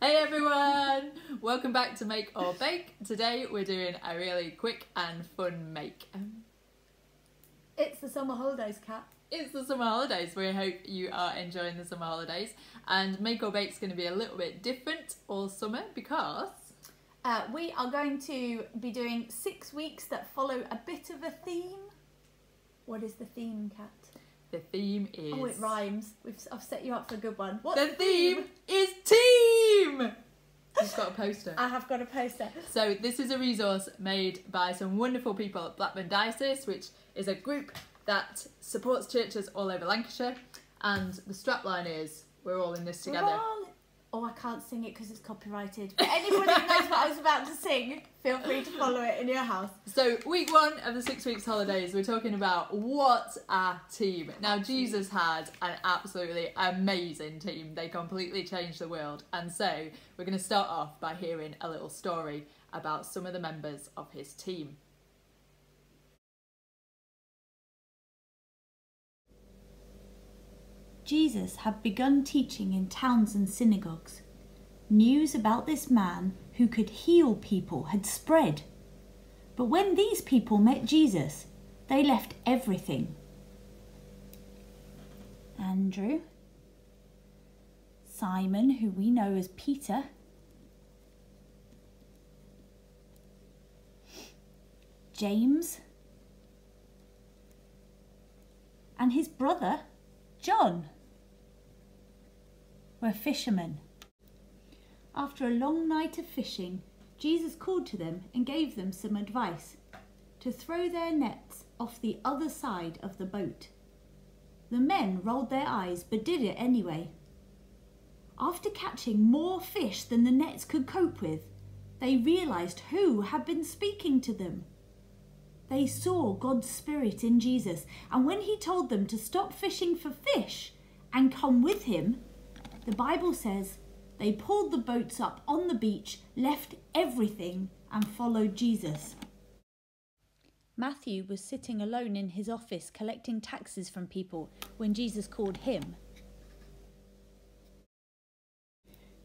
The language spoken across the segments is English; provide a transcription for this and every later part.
Hey everyone! Welcome back to Make or Bake. Today we're doing a really quick and fun make. It's the summer holidays, Cat. It's the summer holidays. We hope you are enjoying the summer holidays. And Make or Bake's going to be a little bit different all summer because Uh, we are going to be doing six weeks that follow a bit of a theme. What is the theme, Cat? the theme is. Oh, it rhymes. We've, I've set you up for a good one. What The theme is team! You've got a poster. I have got a poster. So this is a resource made by some wonderful people at Blackburn Diocese, which is a group that supports churches all over Lancashire. And the strapline is we're all in this together. Oh, I can't sing it because it's copyrighted. But anybody that knows what I was about to sing, feel free to follow it in your house. So week one of the six weeks holidays, we're talking about what a team. Now Jesus had an absolutely amazing team. They completely changed the world. And so we're going to start off by hearing a little story about some of the members of his team. Jesus had begun teaching in towns and synagogues. News about this man who could heal people had spread. But when these people met Jesus, they left everything. Andrew, Simon, who we know as Peter, James, and his brother, John were fishermen. After a long night of fishing, Jesus called to them and gave them some advice to throw their nets off the other side of the boat. The men rolled their eyes but did it anyway. After catching more fish than the nets could cope with, they realized who had been speaking to them. They saw God's Spirit in Jesus, and when he told them to stop fishing for fish and come with him, the Bible says they pulled the boats up on the beach, left everything, and followed Jesus. Matthew was sitting alone in his office collecting taxes from people when Jesus called him.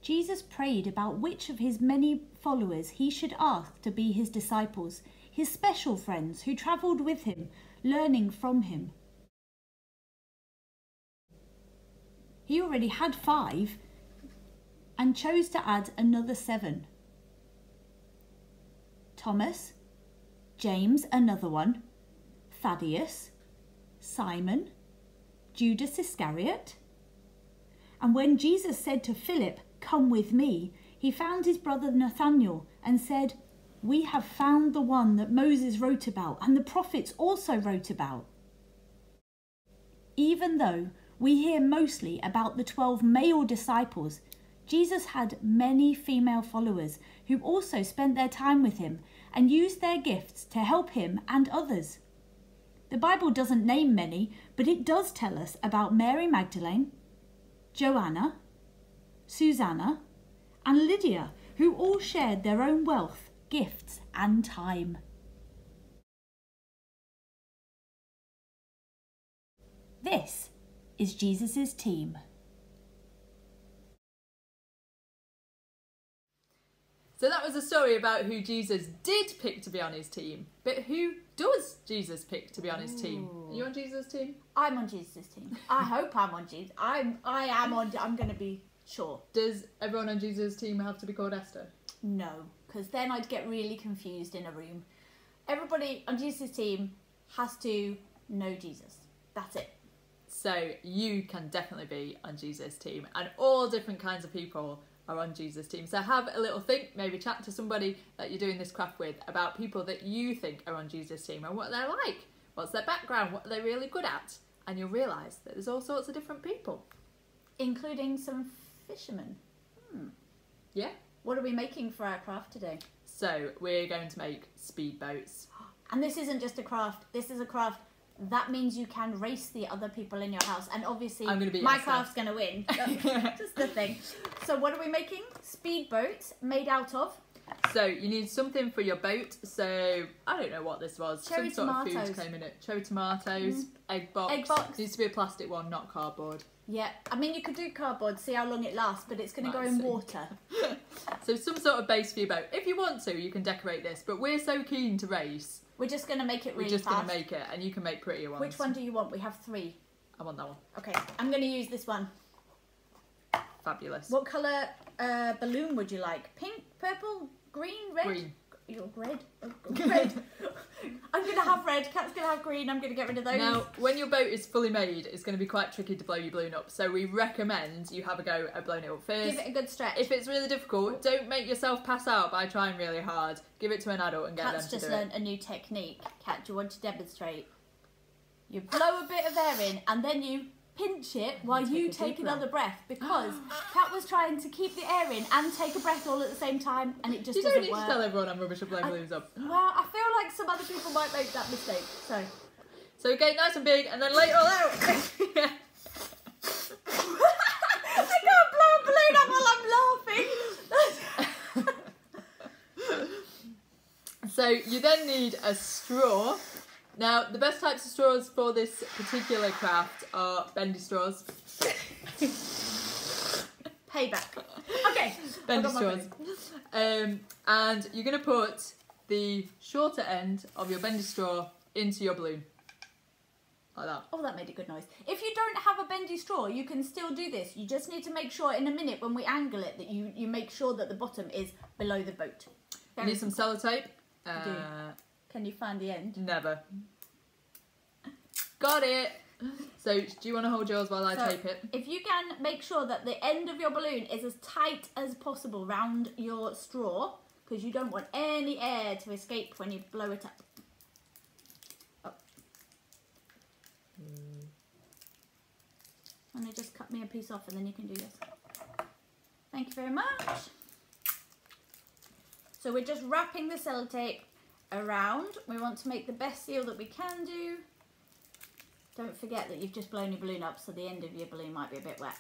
Jesus prayed about which of his many followers he should ask to be his disciples, his special friends who travelled with him, learning from him. He already had five and chose to add another seven. Thomas, James, another one, Thaddeus, Simon, Judas Iscariot. And when Jesus said to Philip, Come with me, he found his brother Nathanael and said, We have found the one that Moses wrote about and the prophets also wrote about. Even though we hear mostly about the 12 male disciples, Jesus had many female followers who also spent their time with him and used their gifts to help him and others. The Bible doesn't name many, but it does tell us about Mary Magdalene, Joanna, Susanna, and Lydia, who all shared their own wealth, gifts, and time. This is Jesus' team. So that was a story about who Jesus did pick to be on his team. But who does Jesus pick to be on his team? Are you on Jesus' team? I'm on Jesus' team. I hope I'm on Jesus. I'm. I am on. I'm going to be sure. Does everyone on Jesus' team have to be called Esther? No, because then I'd get really confused in a room. Everybody on Jesus' team has to know Jesus. That's it. So you can definitely be on Jesus' team, and all different kinds of people are on Jesus' team. So have a little think, maybe chat to somebody that you're doing this craft with about people that you think are on Jesus' team and what they're like, what's their background, what are they really good at, and you'll realise that there's all sorts of different people. including some fishermen. Hmm. Yeah. What are we making for our craft today? So we're going to make speedboats. And this isn't just a craft. This is a craft. That means you can race the other people in your house, and obviously, I'm gonna be my craft's gonna win. Just the thing. So, what are we making? Speedboats made out of So you need something for your boat. So I don't know what this was. Cherry Some sort of tomatoes. food came in it. Cherry tomatoes, mm-hmm. egg box. Egg box. Needs to be a plastic one, not cardboard. Yeah, I mean you could do cardboard, see how long it lasts, but it's going to go in water. So some sort of base for your boat. If you want to, you can decorate this. But we're so keen to race, We're just going to make it really we're just going to make it, and you can make prettier ones. Which one do you want? We have three. I want that one. Okay, I'm going to use this one. Fabulous. What colour uh, balloon would you like? Pink, purple, green, red? Green. You're red. Oh, red. I'm going to have red. Cat's going to have green. I'm going to get rid of those. Now, when your boat is fully made, it's going to be quite tricky to blow your balloon up. So we recommend you have a go at blowing it up first. Give it a good stretch. If it's really difficult, don't make yourself pass out by trying really hard. Give it to an adult and get Cat's them to do it. Cat's just learned a new technique. Cat, do you want to demonstrate? You blow a bit of air in and then you pinch it while take you take another breath because Cat was trying to keep the air in and take a breath all at the same time and it just You don't doesn't need work. to tell everyone I'm rubbish at blowing balloons up. Well, I feel like some other people might make that mistake. So So get nice and big and then lay it all out. I can't blow a balloon up while I'm laughing. so you then need a straw. Now, the best types of straws for this particular craft are bendy straws. Payback. Okay. bendy I've got my straws. Um, and you're going to put the shorter end of your bendy straw into your balloon. Like that. Oh, that made a good noise. If you don't have a bendy straw, you can still do this. You just need to make sure in a minute when we angle it that you, you make sure that the bottom is below the boat. You need some sellotape. Uh, do. Can you find the end? never. Got it. So, do you want to hold yours while I So- tape it? If you can make sure that the end of your balloon is as tight as possible round your straw, because you don't want any air to escape when you blow it up. Hmm. And they just cut me a piece off and then you can do this. Thank you very much. So we're just wrapping the sellotape around. We want to make the best seal that we can do. Don't forget that you've just blown your balloon up, so the end of your balloon might be a bit wet.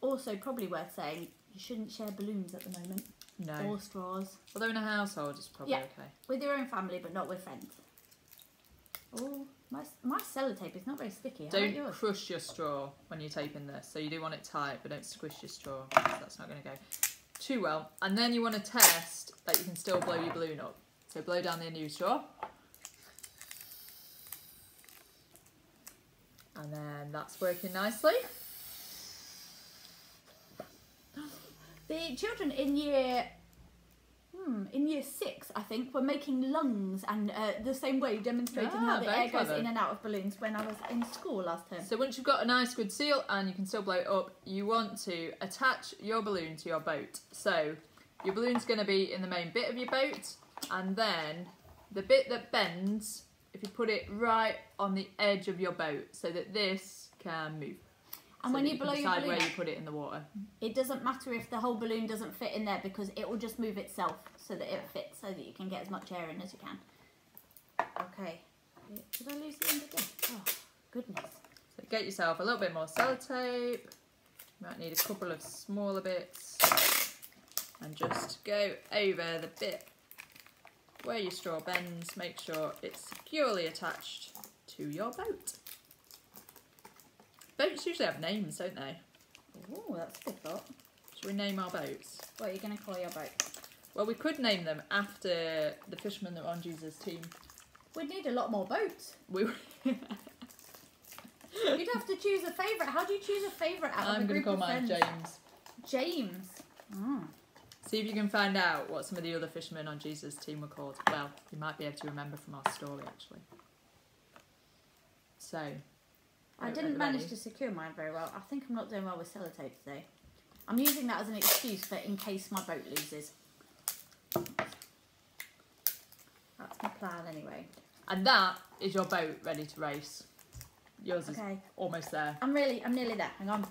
Also, probably worth saying, you shouldn't share balloons at the moment, No. or straws, Although in a household, it's probably Yeah. okay. with your own family, but not with friends. Oh, my, my sellotape is not very sticky. Don't crush your straw when you're taping this. So you do want it tight, but don't squish your straw. That's not going to go too well. And then you want to test that you can still blow your balloon up. So blow down the end of your straw. And then that's working nicely. The children in year, hmm, in year six, I think, were making lungs and uh, the same way, demonstrating Ah, how the air goes in and out of balloons when I was in school last term. So once you've got a nice good seal and you can still blow it up, you want to attach your balloon to your boat. So your balloon's going to be in the main bit of your boat, and then the bit that bends, if you put it right on the edge of your boat, so that this can move. And So when that you can blow your balloon where up, you put it in the water. it doesn't matter if the whole balloon doesn't fit in there because it will just move itself so that it fits so that you can get as much air in as you can. Okay. Did I lose the end again? Oh, goodness. So get yourself a little bit more sellotape. You might need a couple of smaller bits. And just go over the bit where your straw bends. Make sure it's securely attached to your boat. Boats usually have names, don't they? Oh, that's a good thought. Should we name our boats? What are you going to call your boat? Well, we could name them after the fishermen that were on Jesus' team. We'd need a lot more boats. We You'd have to choose a favourite. How do you choose a favourite out of I'm a going to call of mine? James. James. Mm. See if you can find out what some of the other fishermen on Jesus' team were called. Well, you might be able to remember from our story actually. So, I didn't manage to secure mine very well. I think I'm not doing well with sellotape today. I'm using that as an excuse for in case my boat loses. That's my plan anyway. and that is your boat ready to race. Yours is almost there. I'm really, I'm nearly there. Hang on.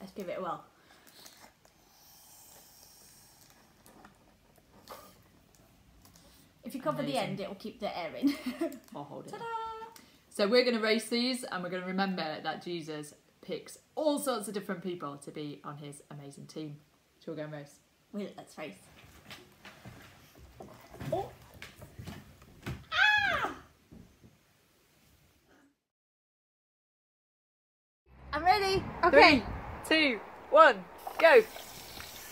Let's give it a whirl. You cover the end, it will keep the air in. I'll hold it. Ta-da! So we're going to race these, and we're going to remember that Jesus picks all sorts of different people to be on his amazing team. Shall we go and race? Well, let's race. Oh. Ah! I'm ready. Three, two, one, go.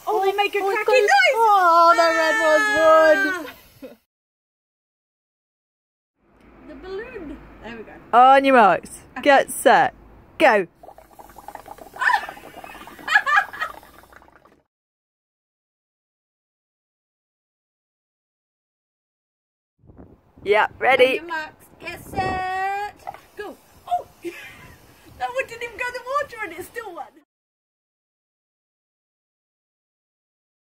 Oh, they make a Oh, cracking noise. Oh, the red was won. The balloon. There we go. On your marks, get set, go. yeah, On ready. your marks, get set, go. Oh, that one didn't even go in the water and it still won.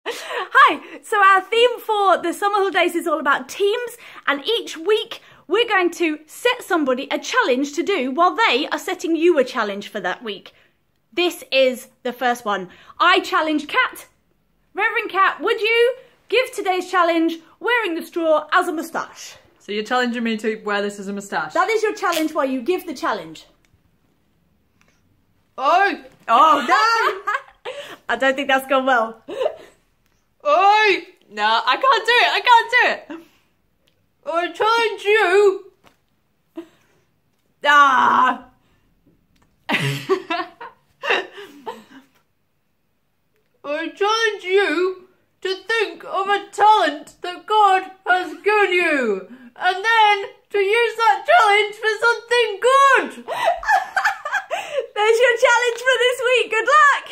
Hi, so our theme for the summer holidays is all about teams, and each week we're going to set somebody a challenge to do while they are setting you a challenge for that week. This is the first one. I challenge Kat. Reverend Kat, would you give today's challenge wearing the straw as a moustache? So you're challenging me to wear this as a moustache? That is your challenge while you give the challenge. Oh! Oh no! I don't think that's gone well. Oh! No, I can't do it. I can't do it. I challenge you. Ah. I challenge you to think of a talent that God has given you and then to use that challenge for something good. There's your challenge for this week. Good luck.